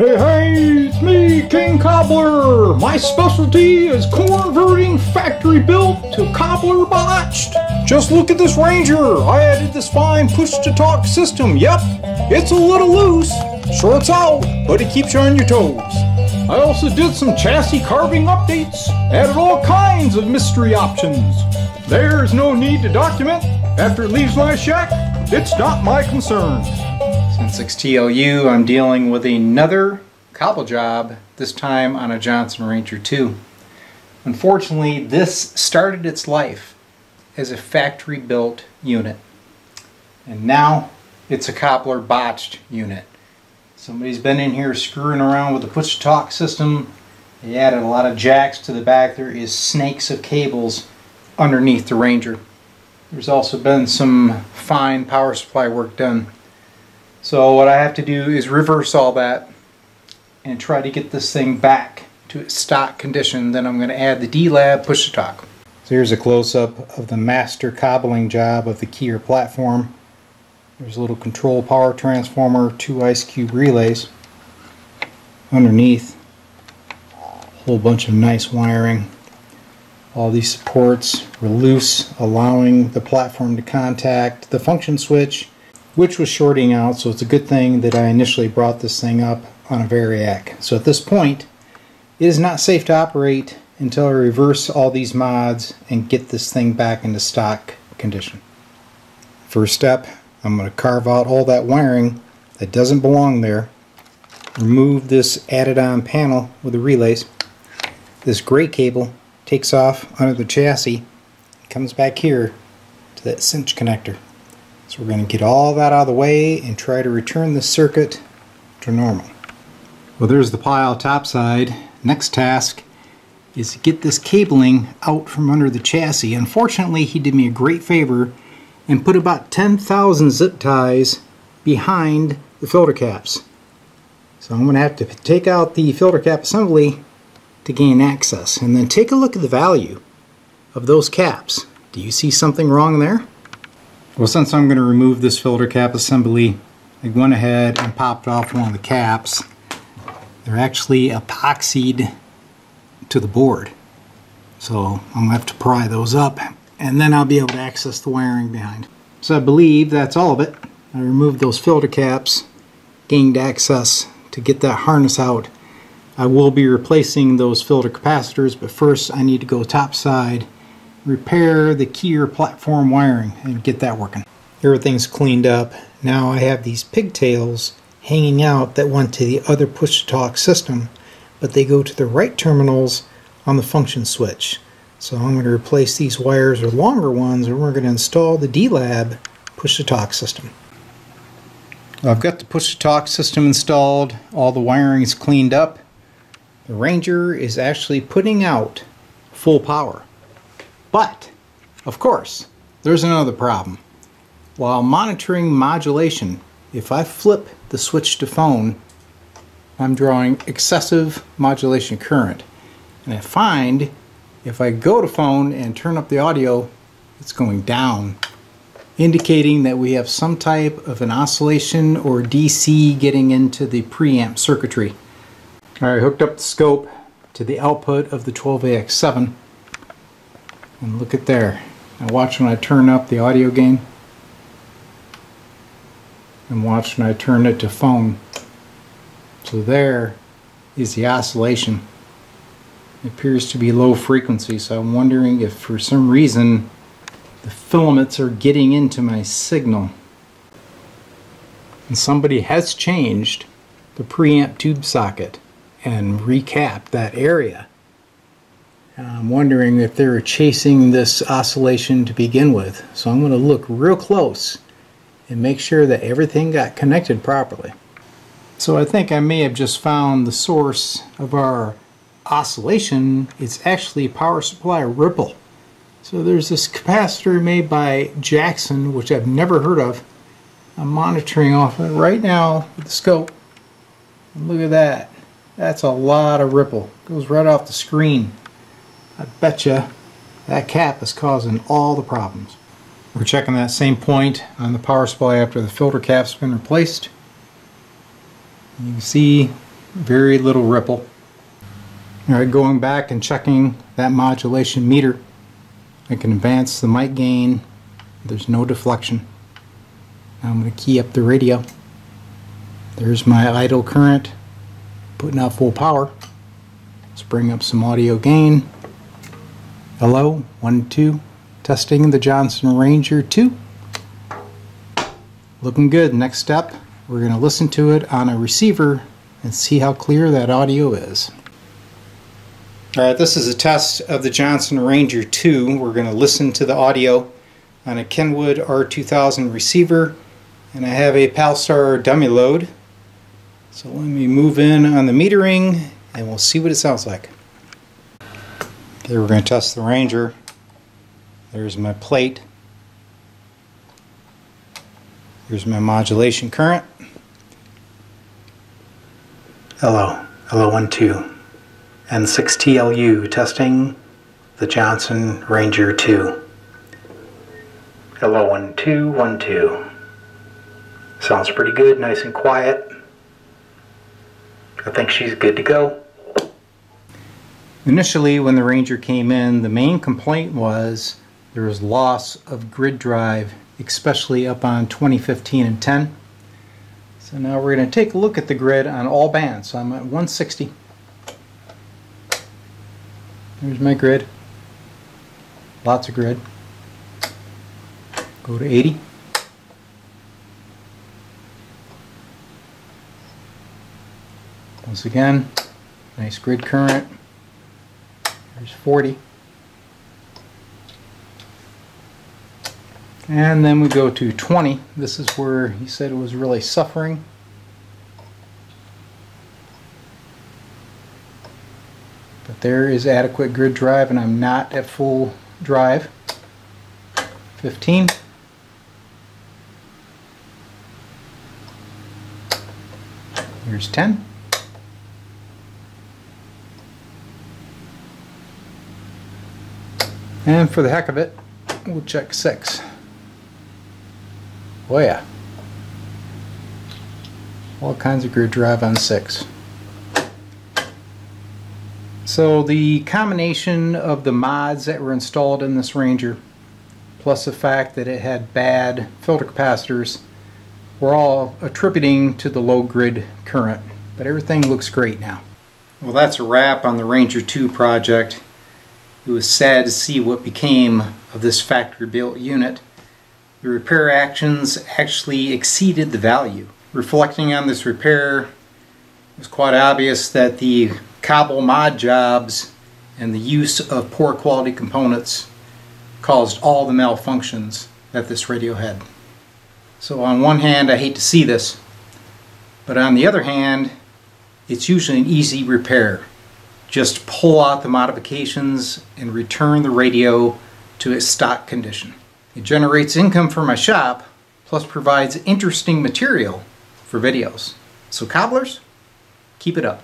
Hey, hey, it's me, King Kobbler. My specialty is converting factory built to cobbler botched. Just look at this Ranger. I added this fine push-to-talk system. Yep, it's a little loose. Sure it's out, but it keeps you on your toes. I also did some chassis carving updates, added all kinds of mystery options. There's no need to document. After it leaves my shack, it's not my concern. N6TLU, I'm dealing with another cobble job, this time on a Johnson Ranger 2. Unfortunately, this started its life as a factory-built unit. And now it's a cobbler botched unit. Somebody's been in here screwing around with the push-to-talk system. They added a lot of jacks to the back. There is snakes of cables underneath the Ranger. There's also been some fine power supply work done. So what I have to do is reverse all that and try to get this thing back to its stock condition. Then I'm going to add the D-Lab push-to-talk. So here's a close-up of the master cobbling job of the Keyer platform. There's a little control power transformer, two ice cube relays. Underneath, a whole bunch of nice wiring. All these supports were loose, allowing the platform to contact the function switch, which was shorting out, so it's a good thing that I initially brought this thing up on a Variac. So at this point, it is not safe to operate until I reverse all these mods and get this thing back into stock condition. First step, I'm going to carve out all that wiring that doesn't belong there. Remove this added on panel with the relays. This gray cable takes off under the chassis comes back here to that cinch connector. So we're going to get all that out of the way and try to return the circuit to normal. Well there's the pile topside. Next task is to get this cabling out from under the chassis. Unfortunately he did me a great favor and put about 10,000 zip ties behind the filter caps. So I'm going to have to take out the filter cap assembly to gain access. And then take a look at the value of those caps. Do you see something wrong there? Well, since I'm going to remove this filter cap assembly, I went ahead and popped off one of the caps. They're actually epoxied to the board. So I'm going to have to pry those up and then I'll be able to access the wiring behind. So I believe that's all of it. I removed those filter caps, gained access to get that harness out. I will be replacing those filter capacitors, but first I need to go topside, repair the Keyer platform wiring, and get that working. Everything's cleaned up. Now I have these pigtails hanging out that went to the other push-to-talk system, but they go to the right terminals on the function switch. So I'm going to replace these wires with longer ones and we're going to install the D-Lab push-to-talk system. I've got the push-to-talk system installed, all the wiring is cleaned up. The Ranger is actually putting out full power. But, of course, there's another problem. While monitoring modulation, if I flip the switch to phone, I'm drawing excessive modulation current. And I find if I go to phone and turn up the audio, it's going down, indicating that we have some type of an oscillation or DC getting into the preamp circuitry. I hooked up the scope to the output of the 12AX7 and look at there. Now watch when I turn up the audio gain and watch when I turn it to phone. So there is the oscillation. It appears to be low frequency, so I'm wondering if for some reason the filaments are getting into my signal. And somebody has changed the preamp tube socket and recapped that area. I'm wondering if they were chasing this oscillation to begin with. So I'm going to look real close and make sure that everything got connected properly. So I think I may have just found the source of our oscillation, it's actually power supply ripple. So there's this capacitor made by Jackson, which I've never heard of. I'm monitoring off it right now with the scope. Look at that. That's a lot of ripple. Goes right off the screen. I betcha that cap is causing all the problems. We're checking that same point on the power supply after the filter cap's been replaced. You can see very little ripple. Alright, going back and checking that modulation meter, I can advance the mic gain. There's no deflection. Now I'm going to key up the radio. There's my idle current putting out full power. Let's bring up some audio gain. Hello, one, two. Testing the Johnson Ranger 2. Looking good. Next step, we're going to listen to it on a receiver and see how clear that audio is. Alright, this is a test of the Johnson Ranger 2. We're going to listen to the audio on a Kenwood R2000 receiver and I have a Palstar dummy load. So let me move in on the metering and we'll see what it sounds like. We're going to test the Ranger. There's my plate. Here's my modulation current. Hello, hello one two. N6TLU testing the Johnson Ranger 2. Hello one two one two. Sounds pretty good, nice and quiet. I think she's good to go. Initially when the Ranger came in, the main complaint was there was loss of grid drive especially up on 2015 and 10. So now we're going to take a look at the grid on all bands. So I'm at 160. There's my grid. Lots of grid. Go to 80. Once again, nice grid current. There's 40. And then we go to 20. This is where he said it was really suffering. But there is adequate grid drive and I'm not at full drive. 15. Here's 10. And for the heck of it, we'll check 6. Oh yeah. All kinds of grid drive on 6. So the combination of the mods that were installed in this Ranger plus the fact that it had bad filter capacitors were all attributing to the low grid current. But everything looks great now. Well that's a wrap on the Ranger 2 project. It was sad to see what became of this factory built unit the repair actions actually exceeded the value. Reflecting on this repair, it was quite obvious that the cobble mod jobs and the use of poor quality components caused all the malfunctions that this radio had. So on one hand, I hate to see this, but on the other hand, it's usually an easy repair. Just pull out the modifications and return the radio to its stock condition. It generates income for my shop, plus provides interesting material for videos. So cobblers, keep it up.